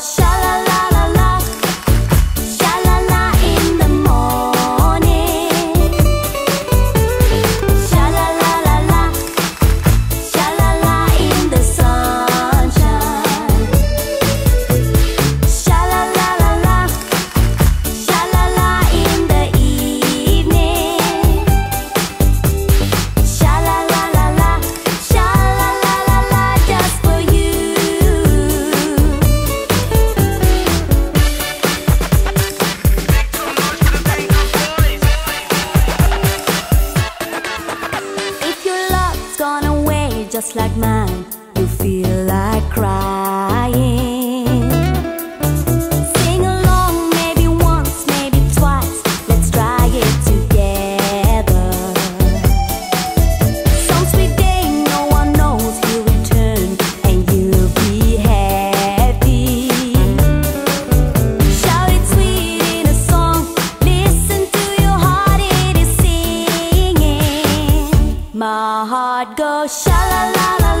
shine. just like mine, you feel like crying. go sha la la la